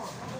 on.